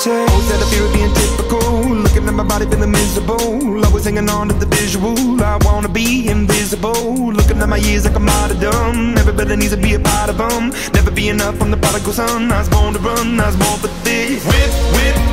Takes. Had a fear of being typical. Looking at my body feeling miserable. Always hanging on to the visual. I wanna be invisible. Looking at my years like I'm martyrdom. Everybody needs to be a part of them. Never be enough from the prodigal son. I was born to run, I was born for this. Whip, whip,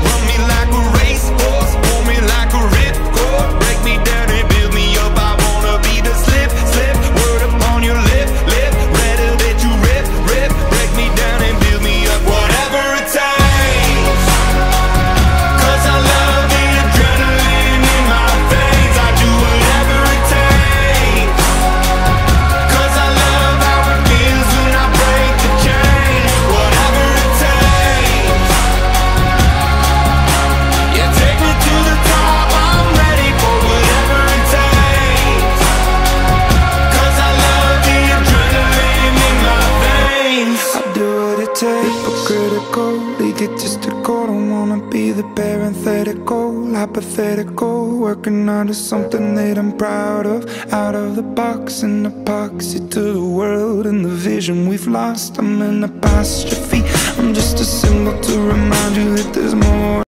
critical, egotistical. Don't wanna be the parenthetical, hypothetical. Working out of something that I'm proud of. Out of the box, an epoxy to the world and the vision we've lost. I'm an apostrophe. I'm just a symbol to remind you that there's more.